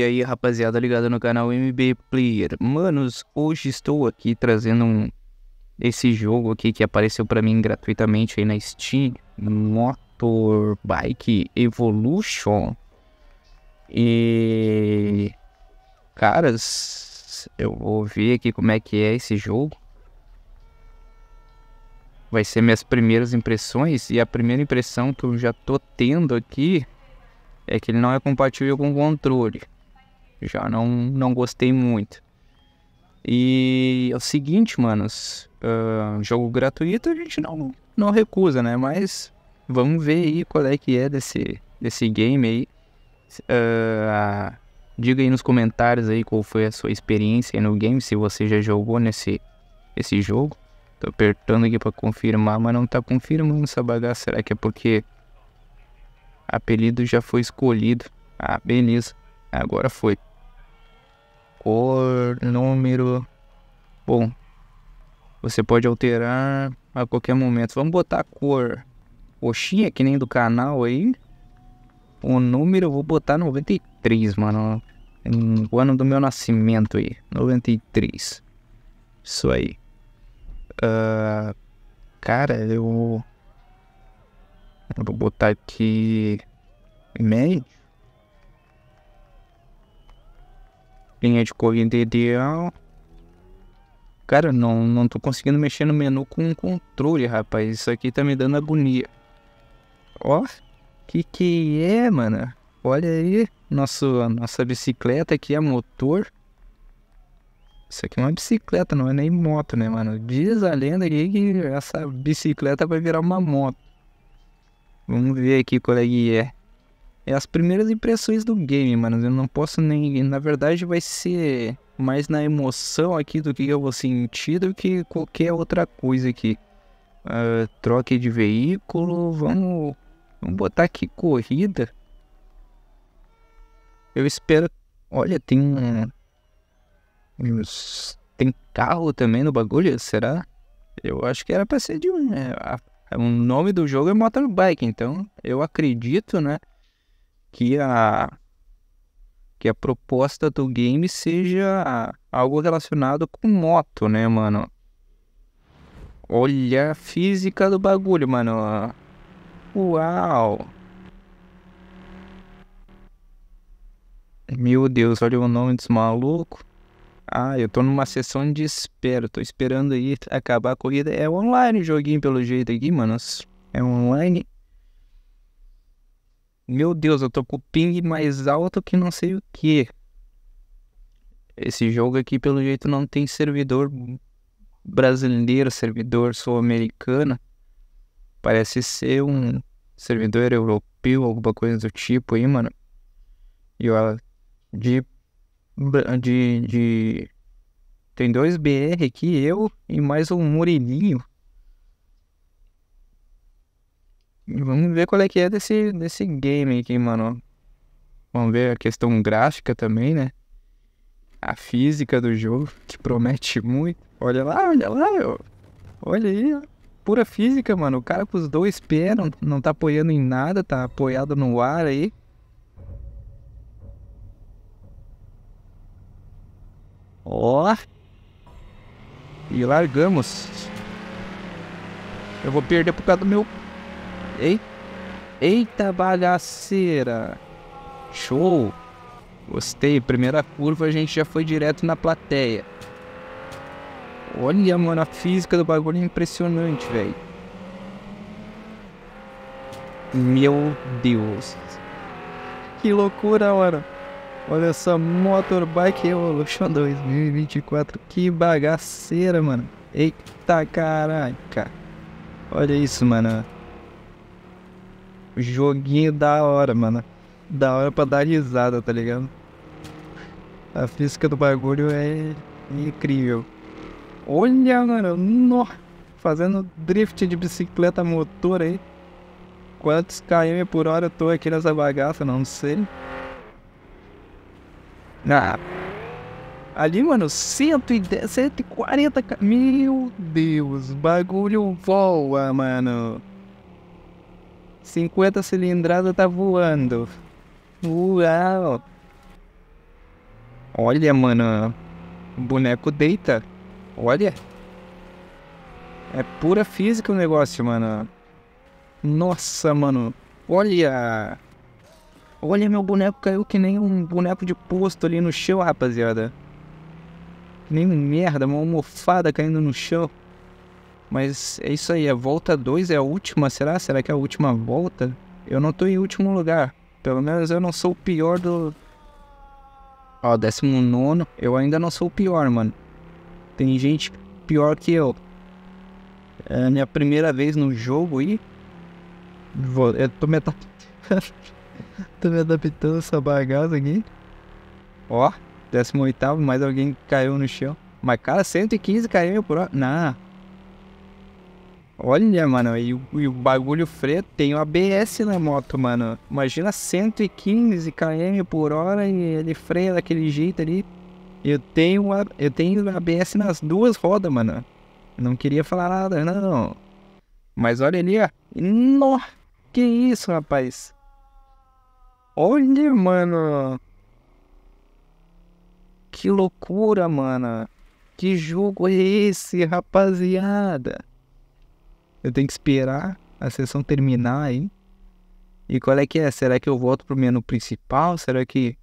E aí, rapaziada, ligado no canal MB Player. Manos, hoje estou aqui trazendo um esse jogo aqui que apareceu para mim gratuitamente aí na Steam, Motorbike Evolution. E caras, eu vou ver aqui como é que é esse jogo. Vai ser minhas primeiras impressões e a primeira impressão que eu já tô tendo aqui é que ele não é compatível com o controle já não, não gostei muito. E é o seguinte, manos, uh, jogo gratuito a gente não, não recusa, né? Mas vamos ver aí qual é que é desse, desse game aí. Uh, diga aí nos comentários aí qual foi a sua experiência no game, se você já jogou nesse esse jogo. Tô apertando aqui para confirmar, mas não tá confirmando essa bagaça. Será que é porque apelido já foi escolhido? Ah, beleza. Agora foi cor, número. Bom, você pode alterar a qualquer momento. Vamos botar a cor roxinha, que nem do canal aí. O número eu vou botar 93, mano. O ano do meu nascimento aí. 93. Isso aí. Uh, cara, eu. Eu vou botar aqui. Médio. Linha de corrida ideal. Cara, não, não tô conseguindo mexer no menu com o controle, rapaz. Isso aqui tá me dando agonia. Ó, que que é, mano? Olha aí, nosso, nossa bicicleta aqui é motor. Isso aqui é uma bicicleta, não é nem moto, né, mano? Diz a lenda aqui que essa bicicleta vai virar uma moto. Vamos ver aqui qual é que é é as primeiras impressões do game, mano. Eu não posso nem. Na verdade, vai ser mais na emoção aqui do que eu vou sentir do que qualquer outra coisa aqui. Uh, troca de veículo, vamos, vamos botar aqui corrida. Eu espero. Olha, tem. Tem carro também no bagulho, será? Eu acho que era pra ser de um. É, o nome do jogo é Motorbike, então eu acredito, né? Que a que a proposta do game seja algo relacionado com moto, né, mano? Olha a física do bagulho, mano. Uau! Meu Deus, olha o nome desse maluco. Ah, eu tô numa sessão de espera. Tô esperando aí acabar a corrida. É online o joguinho pelo jeito aqui, mano. É online. Meu Deus, eu tô com o ping mais alto que não sei o que. Esse jogo aqui, pelo jeito, não tem servidor brasileiro, servidor sul-americano. Parece ser um servidor europeu, alguma coisa do tipo aí, mano. E ó, de, de, de. Tem dois BR aqui, eu e mais um Murilinho. Vamos ver qual é que é desse, desse game aqui, mano. Vamos ver a questão gráfica também, né? A física do jogo, que promete muito. Olha lá, olha lá, ó. Olha aí, ó. Pura física, mano. O cara com os dois pés não, não tá apoiando em nada, tá apoiado no ar aí. Ó. E largamos. Eu vou perder por causa do meu Eita, eita bagaceira. Show. Gostei. Primeira curva a gente já foi direto na plateia. Olha, mano, a física do bagulho é impressionante, velho. Meu Deus. Que loucura, mano. Olha essa Motorbike Evolution 2024. Que bagaceira, mano. Eita caraca. Olha isso, mano. Joguinho da hora, mano. Da hora pra dar risada, tá ligado? A física do bagulho é incrível. Olha, mano, no... fazendo drift de bicicleta motor aí. Quantos km por hora eu tô aqui nessa bagaça, não sei. Ah. Ali, mano, 110, 140 km. Meu Deus, bagulho voa, mano. 50 cilindrada tá voando. Uau! Olha, mano. O boneco deita. Olha. É pura física o negócio, mano. Nossa, mano. Olha. Olha, meu boneco caiu que nem um boneco de posto ali no chão, rapaziada. Que nem merda, uma almofada caindo no chão. Mas é isso aí, a volta 2 é a última, será? Será que é a última volta? Eu não tô em último lugar. Pelo menos eu não sou o pior do... Ó, 19, eu ainda não sou o pior, mano. Tem gente pior que eu. É a minha primeira vez no jogo aí. Vou, eu tô me adaptando. tô me adaptando a essa bagaça aqui. Ó, 18, mais alguém caiu no chão. Mas, cara, 115 km por hora. Não. Olha, mano, e, e, o bagulho freio tem o ABS na moto, mano. Imagina 115 km por hora e ele freia daquele jeito ali. Eu tenho, eu tenho ABS nas duas rodas, mano. Não queria falar nada, não. Mas olha ali, ó. Nossa, que isso, rapaz. Olha, mano. Que loucura, mano. Que jogo é esse, rapaziada? Eu tenho que esperar a sessão terminar aí. E qual é que é? Será que eu volto pro menu principal? Será que.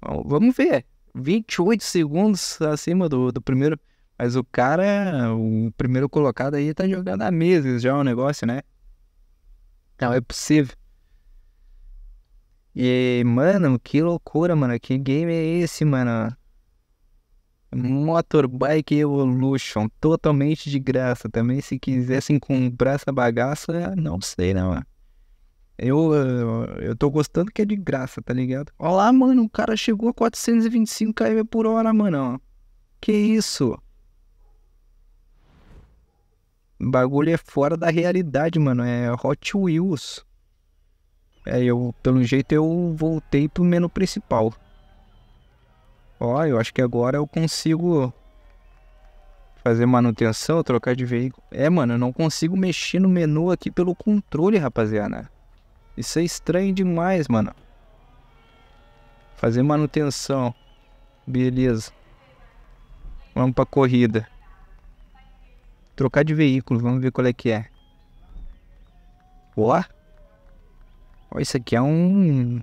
Vamos ver. 28 segundos acima do, do primeiro. Mas o cara, o primeiro colocado aí, tá jogando há meses já o negócio, né? Não é possível. E, mano, que loucura, mano. Que game é esse, mano? Motorbike Evolution, totalmente de graça. Também, se quisessem comprar essa bagaça, não sei, não. Né, eu, eu, eu tô gostando que é de graça, tá ligado? Olha lá, mano, o cara chegou a 425 km por hora, mano. Que isso? O bagulho é fora da realidade, mano. É Hot Wheels. É, eu, pelo jeito, eu voltei pro menu principal. Ó, eu acho que agora eu consigo fazer manutenção, trocar de veículo. É, mano, eu não consigo mexer no menu aqui pelo controle, rapaziada. Isso é estranho demais, mano. Fazer manutenção. Beleza. Vamos pra corrida. Trocar de veículo, vamos ver qual é que é. Ó. Ó, isso aqui é um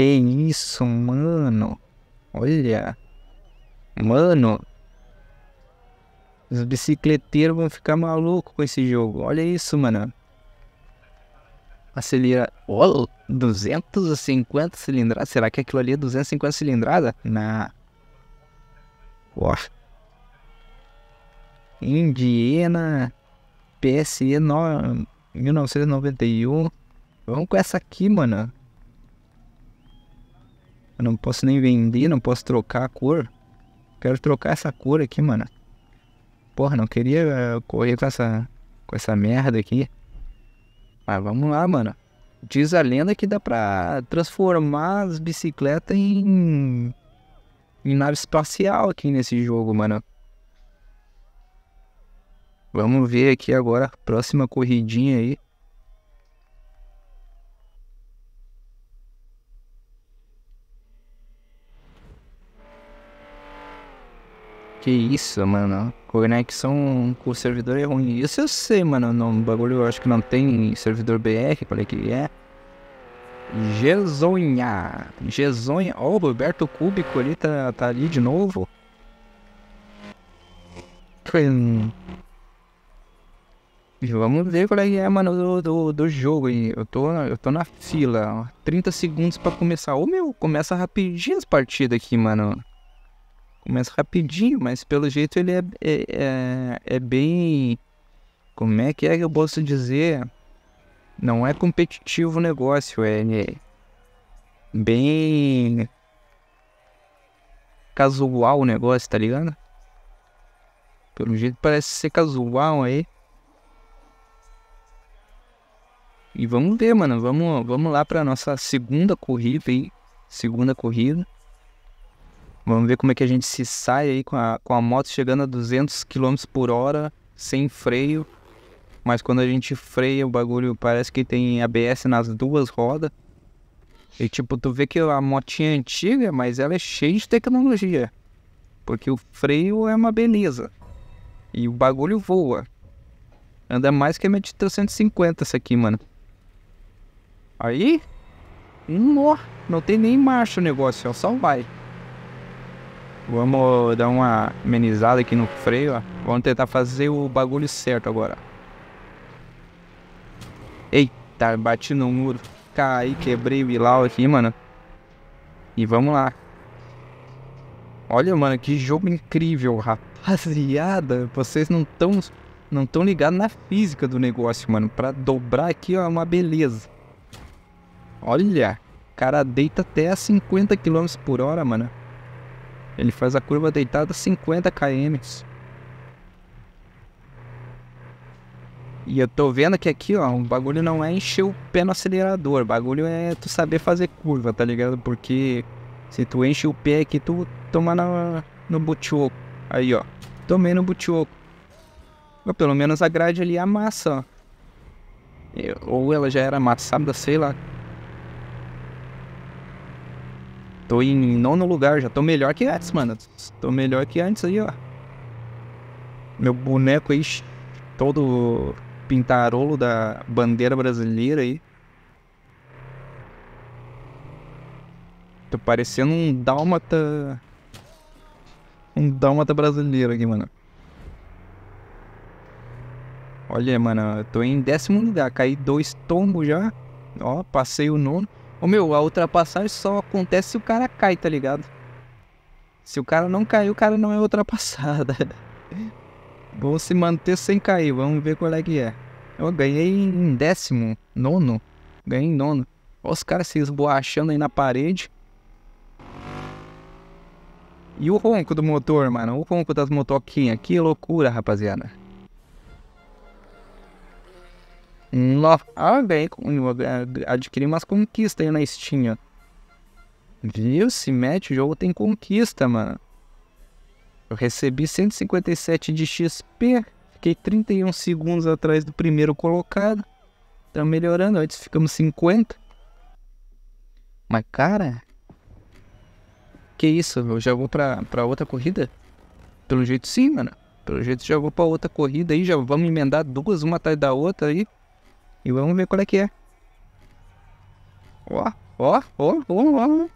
que isso, mano? Olha. Mano. Os bicicleteiros vão ficar malucos com esse jogo. Olha isso, mano. Acelera. Oh, 250 cilindradas. Será que aquilo ali é 250 cilindradas? Na. Ó. Indiana. PSE no... 1991. Vamos com essa aqui, mano. Eu não posso nem vender, não posso trocar a cor. Quero trocar essa cor aqui, mano. Porra, não queria uh, correr com essa, com essa merda aqui. Mas vamos lá, mano. Diz a lenda que dá pra transformar as bicicletas em, em nave espacial aqui nesse jogo, mano. Vamos ver aqui agora, próxima corridinha aí. Que isso, mano. Conexão com o servidor é ruim. Isso eu sei, mano. No bagulho eu acho que não tem servidor BR. Qual é que é? Gesonha. Gesonha. Ó, oh, o Roberto Cúbico ali tá, tá ali de novo. Vamos ver qual é que é, mano, do, do, do jogo aí. Eu tô, eu tô na fila. 30 segundos pra começar. Ô, meu, começa rapidinho as partidas aqui, mano começa rapidinho, mas pelo jeito ele é, é, é, é bem. Como é que é que eu posso dizer? Não é competitivo o negócio, é, é bem casual o negócio, tá ligado? Pelo jeito parece ser casual aí. E vamos ver, mano. Vamos, vamos lá pra nossa segunda corrida aí. Segunda corrida. Vamos ver como é que a gente se sai aí com a, com a moto chegando a 200 km por hora, sem freio. Mas quando a gente freia, o bagulho parece que tem ABS nas duas rodas. E tipo, tu vê que a motinha é antiga, mas ela é cheia de tecnologia. Porque o freio é uma beleza. E o bagulho voa. Anda mais que a minha de 350 essa aqui, mano. Aí. Nó, não tem nem marcha o negócio, ó, só vai. Vamos dar uma amenizada aqui no freio, ó. Vamos tentar fazer o bagulho certo agora. Eita, bati no muro. Caí, quebrei o bilau aqui, mano. E vamos lá. Olha, mano, que jogo incrível, rapaziada. Vocês não estão não tão ligados na física do negócio, mano. Pra dobrar aqui, ó, é uma beleza. Olha, cara deita até a 50 km por hora, mano. Ele faz a curva deitada a 50 km. E eu tô vendo que aqui, ó, o bagulho não é encher o pé no acelerador. O bagulho é tu saber fazer curva, tá ligado? Porque se tu enche o pé aqui, tu toma no, no butioco. Aí, ó. Tomei no butioco. Ou pelo menos a grade ali amassa, ó. Eu, ou ela já era amassada, sei lá. Tô em nono lugar, já tô melhor que antes, mano. Tô melhor que antes aí, ó. Meu boneco aí, todo pintarolo da bandeira brasileira aí. Tô parecendo um dálmata. Um dálmata brasileiro aqui, mano. Olha, mano, eu tô em décimo lugar. Caí dois tombos já. Ó, passei o nono. Ô meu, a ultrapassagem só acontece se o cara cai, tá ligado? Se o cara não cair, o cara não é ultrapassada. Vou se manter sem cair, vamos ver qual é que é. Eu ganhei em décimo, nono. Ganhei em nono. Olha os caras se esboachando aí na parede. E o ronco do motor, mano. O ronco das motoquinhas. Que loucura, rapaziada. Nossa, ah, ganhei, adquiri umas conquistas aí na Steam, Viu? Se mete, o jogo tem conquista, mano. Eu recebi 157 de XP, fiquei 31 segundos atrás do primeiro colocado. Tá melhorando, antes ficamos 50. Mas, cara... Que isso, eu já vou pra, pra outra corrida? Pelo jeito sim, mano. Pelo jeito já vou pra outra corrida aí, já vamos emendar duas, uma atrás da outra aí. E vamos ver qual é que é. Ó, ó, ó, ó, ó.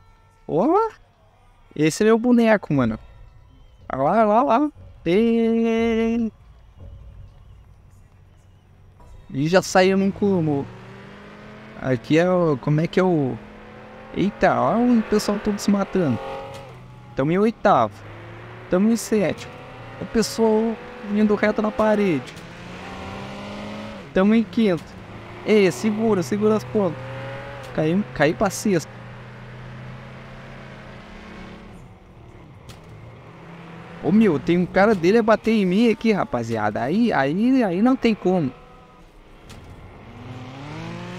Ó. Esse é meu boneco, mano. Olha lá, lá, lá. E... já saímos como. Aqui é o. Como é que é o. Eita, olha o pessoal todo se matando. Tamo em oitavo. Tamo em sétimo. O pessoal indo reto na parede. Tamo em quinto. Ei, segura, segura as pontas. Caí, caí pra sexta. Ô meu, tem um cara dele a bater em mim aqui, rapaziada. Aí, aí, aí não tem como.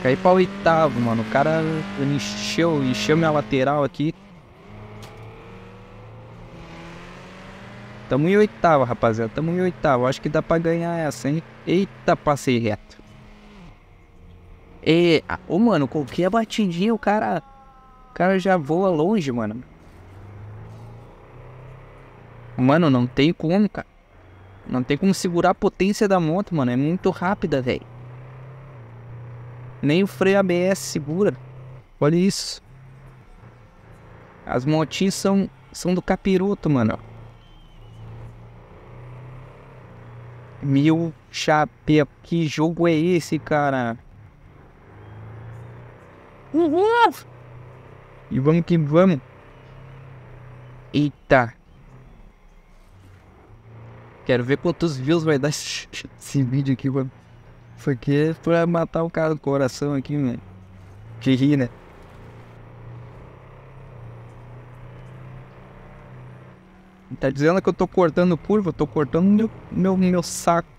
Caí pra oitavo, mano. O cara encheu, encheu minha lateral aqui. Tamo em oitavo, rapaziada. Tamo em oitavo. Acho que dá pra ganhar essa, hein? Eita, passei reto. E, oh, mano, qualquer batidinha o cara. O cara já voa longe, mano. Mano, não tem como, cara. Não tem como segurar a potência da moto, mano. É muito rápida, velho. Nem o freio ABS segura. Olha isso. As motinhas são, são do capiroto, mano. Mil chapéu. Que jogo é esse, cara? Uhum. E vamos que vamos. Eita. Quero ver quantos views vai dar esse, vídeo aqui, mano. Aqui é pra matar o cara do coração aqui, mano. Que ri, né? Tá dizendo que eu tô cortando curva, eu tô cortando meu, meu, meu saco.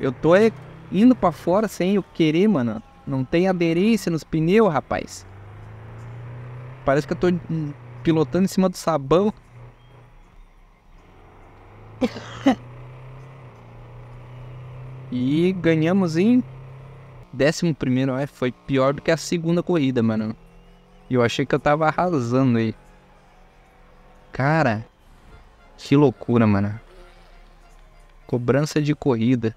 Eu tô é, indo pra fora sem eu querer, mano. Não tem aderência nos pneus, rapaz. Parece que eu tô pilotando em cima do sabão. e ganhamos em décimo primeiro é, foi pior do que a segunda corrida, mano. E eu achei que eu tava arrasando aí. Cara, que loucura, mano. Cobrança de corrida.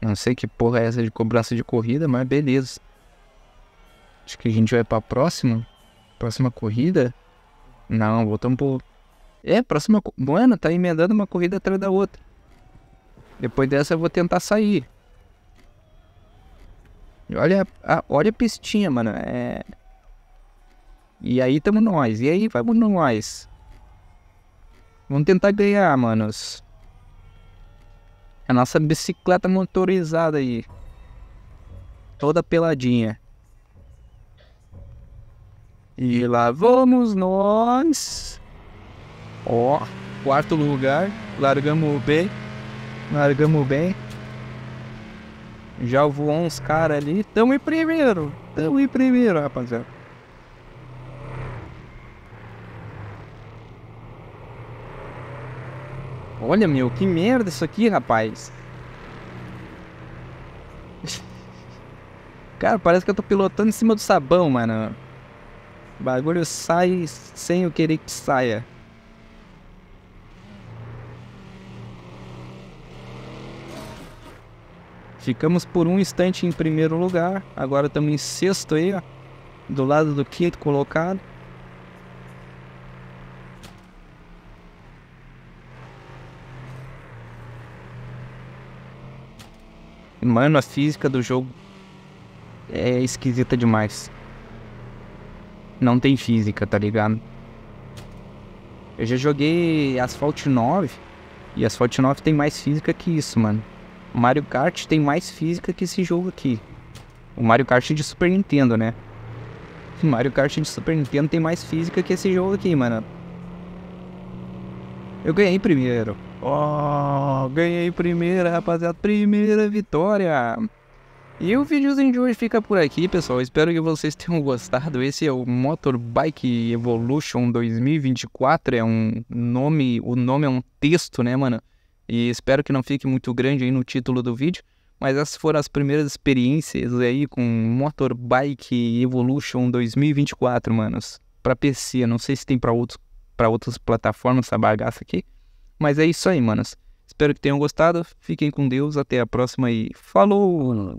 Não sei que porra é essa de cobrança de corrida, mas beleza. Acho que a gente vai pra próxima. Próxima corrida? Não, voltamos pro. É, próxima. Mano, tá emendando uma corrida atrás da outra. Depois dessa eu vou tentar sair. Olha a, olha a pistinha, mano. É. E aí tamo nós. E aí vamos nós. Vamos tentar ganhar, manos. A nossa bicicleta motorizada aí. Toda peladinha. E lá vamos nós. Ó, quarto lugar. Largamos bem. Largamos bem. Já voou uns caras ali. Tamo em primeiro. Tamo em primeiro, rapaziada. Olha, meu, que merda isso aqui, rapaz. Cara, parece que eu tô pilotando em cima do sabão, mano. O bagulho sai sem eu querer que saia. Ficamos por um instante em primeiro lugar. Agora estamos em sexto aí, ó. Do lado do quinto colocado. Mano, a física do jogo é esquisita demais não tem física, tá ligado? Eu já joguei Asphalt 9 e Asphalt 9 tem mais física que isso, mano. Mario Kart tem mais física que esse jogo aqui. O Mario Kart de Super Nintendo, né? O Mario Kart de Super Nintendo tem mais física que esse jogo aqui, mano. Eu ganhei primeiro. Oh, ganhei primeira, rapaziada. Primeira vitória. E o videozinho de hoje fica por aqui, pessoal. Espero que vocês tenham gostado. Esse é o Motorbike Evolution 2024. É um nome, o nome é um texto, né, mano? E espero que não fique muito grande aí no título do vídeo. Mas essas foram as primeiras experiências aí com Motorbike Evolution 2024, manos. Pra PC, não sei se tem pra, outros, pra outras plataformas essa bagaça aqui. Mas é isso aí, manos. Espero que tenham gostado. Fiquem com Deus. Até a próxima e falou!